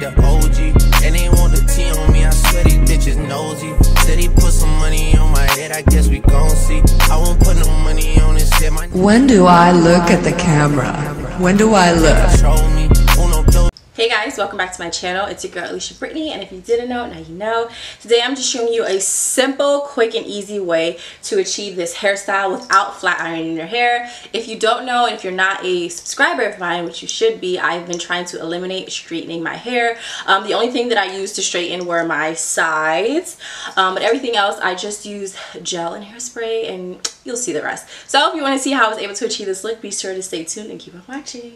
like the OG. And they want the T on me, I swear these bitches nosy. Said he put some money on my head, I guess we gon' see. I won't put no money on this shit. My When do I look at the camera? When do I look? Hey guys, welcome back to my channel. It's your girl Alisha Brittany, and if you didn't know, now you know. Today I'm just showing you a simple, quick, and easy way to achieve this hairstyle without flat ironing your hair. If you don't know, and if you're not a subscriber of mine, which you should be, I've been trying to eliminate straightening my hair. Um, the only thing that I used to straighten were my sides, um, but everything else I just use gel and hairspray, and you'll see the rest. So if you want to see how I was able to achieve this look, be sure to stay tuned and keep on watching.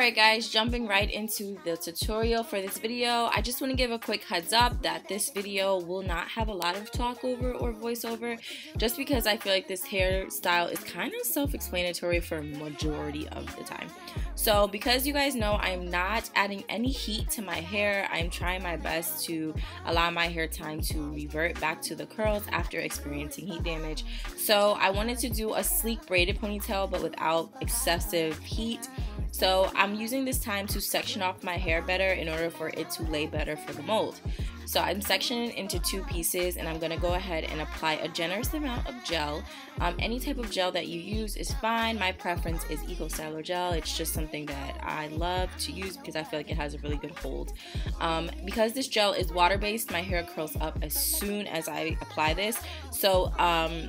Alright guys, jumping right into the tutorial for this video, I just want to give a quick heads up that this video will not have a lot of talk over or voiceover just because I feel like this hairstyle is kind of self-explanatory for majority of the time. So because you guys know I'm not adding any heat to my hair, I'm trying my best to allow my hair time to revert back to the curls after experiencing heat damage. So I wanted to do a sleek braided ponytail but without excessive heat. So I'm using this time to section off my hair better in order for it to lay better for the mold. So I'm sectioning into two pieces and I'm going to go ahead and apply a generous amount of gel. Um, any type of gel that you use is fine. My preference is Eco Styler gel. It's just something that I love to use because I feel like it has a really good hold. Um, because this gel is water based, my hair curls up as soon as I apply this. So um,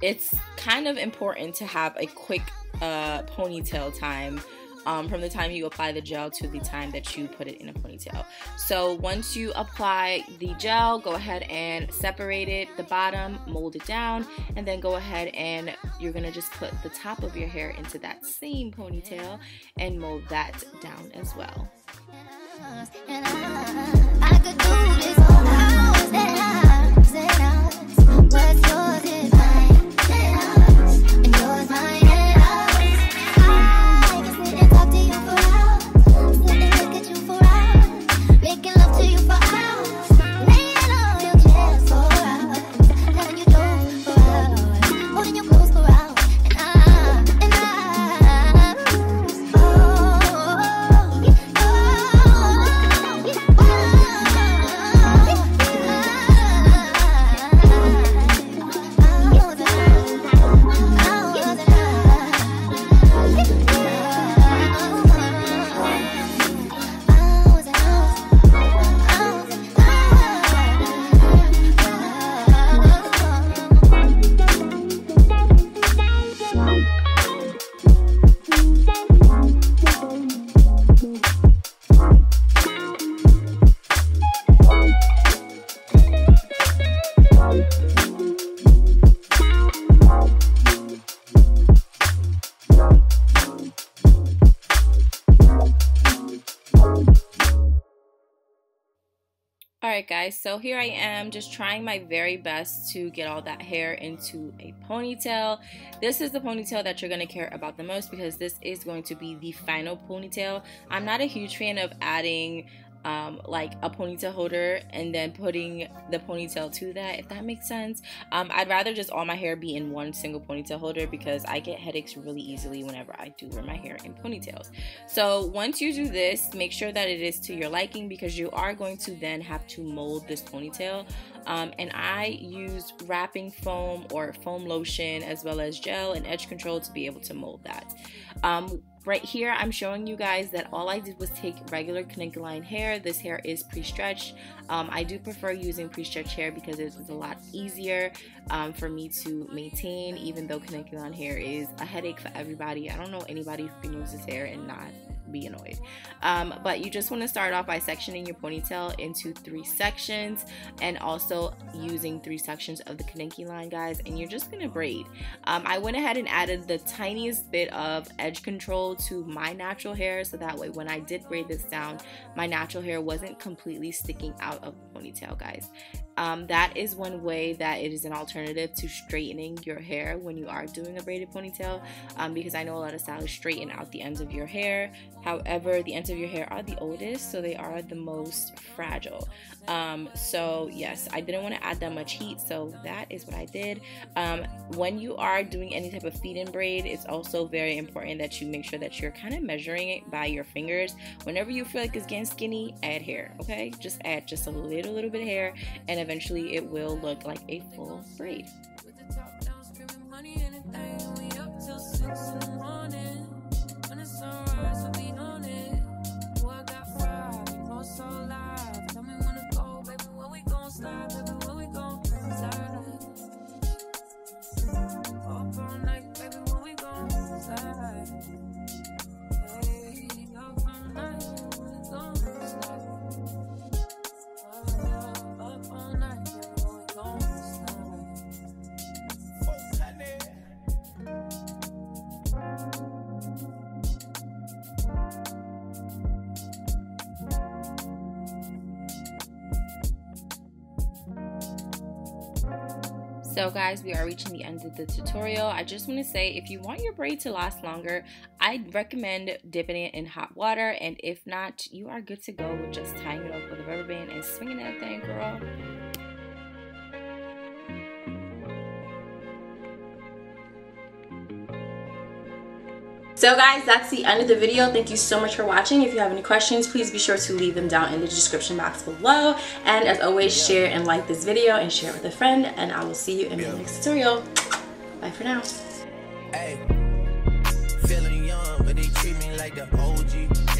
it's kind of important to have a quick uh, ponytail time um, from the time you apply the gel to the time that you put it in a ponytail. So once you apply the gel, go ahead and separate it, the bottom, mold it down, and then go ahead and you're gonna just put the top of your hair into that same ponytail and mold that down as well. And I, and Alright guys, so here I am just trying my very best to get all that hair into a ponytail. This is the ponytail that you're going to care about the most because this is going to be the final ponytail. I'm not a huge fan of adding um, like a ponytail holder and then putting the ponytail to that, if that makes sense. Um, I'd rather just all my hair be in one single ponytail holder because I get headaches really easily whenever I do wear my hair in ponytails. So once you do this, make sure that it is to your liking because you are going to then have to mold this ponytail. Um, and I used wrapping foam or foam lotion as well as gel and edge control to be able to mold that. Right here I'm showing you guys that all I did was take regular Kanekalon hair. This hair is pre-stretched. Um, I do prefer using pre-stretched hair because it is a lot easier um, for me to maintain even though Kanekalon hair is a headache for everybody. I don't know anybody who can use this hair and not be annoyed. Um, but you just want to start off by sectioning your ponytail into three sections and also using three sections of the Kanekalon, guys. And you're just going to braid. Um, I went ahead and added the tiniest bit of edge control to my natural hair so that way when I did braid this down, my natural hair wasn't completely sticking out of ponytail, guys. Um, that is one way that it is an alternative to straightening your hair when you are doing a braided ponytail um, because I know a lot of stylists straighten out the ends of your hair However, the ends of your hair are the oldest, so they are the most fragile. Um, so yes, I didn't want to add that much heat, so that is what I did. Um, when you are doing any type of feed-in braid, it's also very important that you make sure that you're kind of measuring it by your fingers. Whenever you feel like it's getting skinny, add hair, okay? Just add just a little, little bit of hair, and eventually it will look like a full braid. So guys, we are reaching the end of the tutorial. I just want to say if you want your braid to last longer, I'd recommend dipping it in hot water. And if not, you are good to go with just tying it up with a rubber band and swinging that thing, girl. So guys, that's the end of the video. Thank you so much for watching. If you have any questions, please be sure to leave them down in the description box below. And as always, share and like this video and share it with a friend. And I will see you in the next tutorial. Bye for now. Hey, feeling young, but they treat me like the OG.